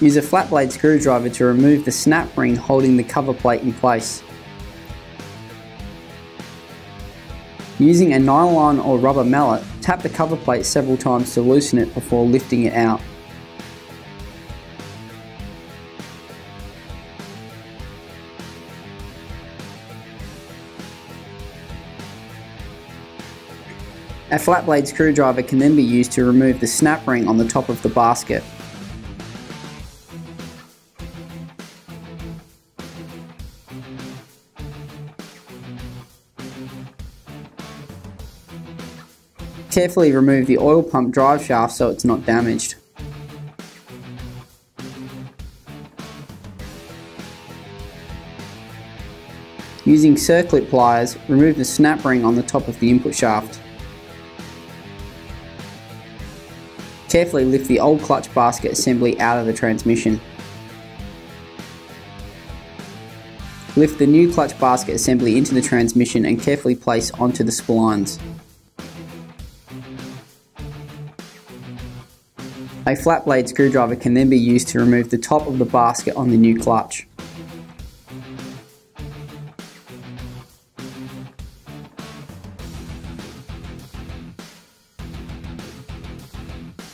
Use a flat blade screwdriver to remove the snap ring holding the cover plate in place. Using a nylon or rubber mallet, tap the cover plate several times to loosen it before lifting it out. A flat blade screwdriver can then be used to remove the snap ring on the top of the basket. Carefully remove the oil pump drive shaft so it's not damaged. Using circlip pliers, remove the snap ring on the top of the input shaft. Carefully lift the old clutch basket assembly out of the transmission. Lift the new clutch basket assembly into the transmission and carefully place onto the splines. A flat blade screwdriver can then be used to remove the top of the basket on the new clutch.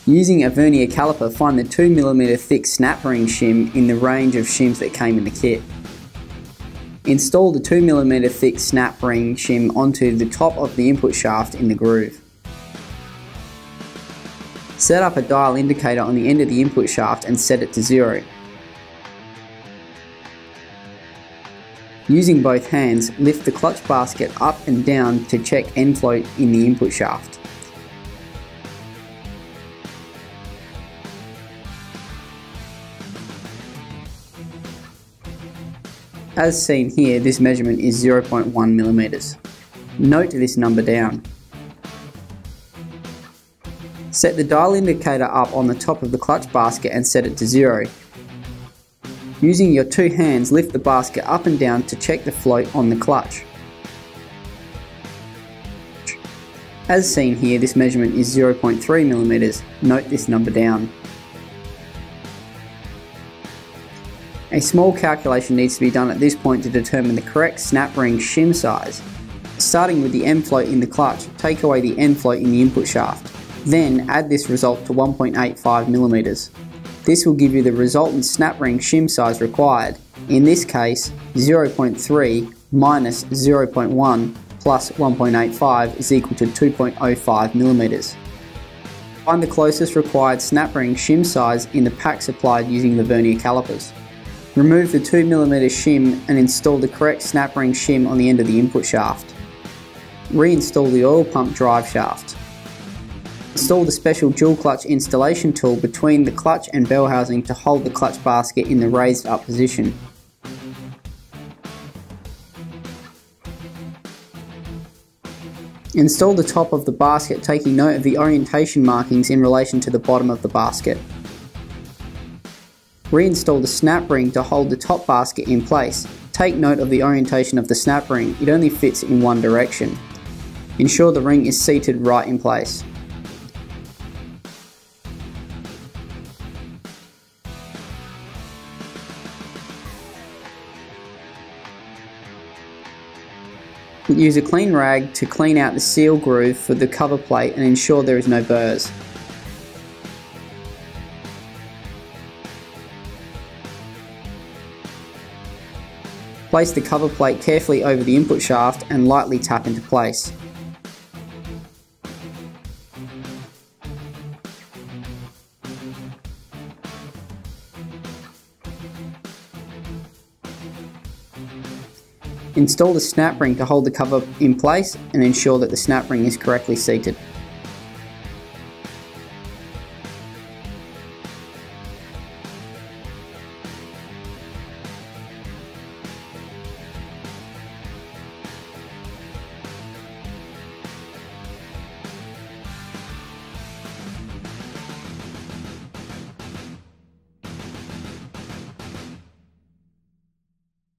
Using a vernier caliper, find the 2mm thick snap ring shim in the range of shims that came in the kit. Install the 2mm thick snap ring shim onto the top of the input shaft in the groove. Set up a dial indicator on the end of the input shaft and set it to zero. Using both hands, lift the clutch basket up and down to check end float in the input shaft. As seen here, this measurement is 0.1 millimeters. Note this number down. Set the dial indicator up on the top of the clutch basket and set it to zero. Using your two hands, lift the basket up and down to check the float on the clutch. As seen here, this measurement is 0.3 millimeters. Note this number down. A small calculation needs to be done at this point to determine the correct snap ring shim size. Starting with the end float in the clutch, take away the end float in the input shaft. Then add this result to 1.85mm. This will give you the resultant snap ring shim size required. In this case, 0.3 minus 0.1 plus 1.85 is equal to 2.05mm. Find the closest required snap ring shim size in the pack supplied using the vernier calipers. Remove the 2mm shim and install the correct snap ring shim on the end of the input shaft. Reinstall the oil pump drive shaft. Install the special dual clutch installation tool between the clutch and bell housing to hold the clutch basket in the raised up position. Install the top of the basket taking note of the orientation markings in relation to the bottom of the basket. Reinstall the snap ring to hold the top basket in place. Take note of the orientation of the snap ring, it only fits in one direction. Ensure the ring is seated right in place. Use a clean rag to clean out the seal groove for the cover plate and ensure there is no burrs. Place the cover plate carefully over the input shaft and lightly tap into place. Install the snap ring to hold the cover in place and ensure that the snap ring is correctly seated.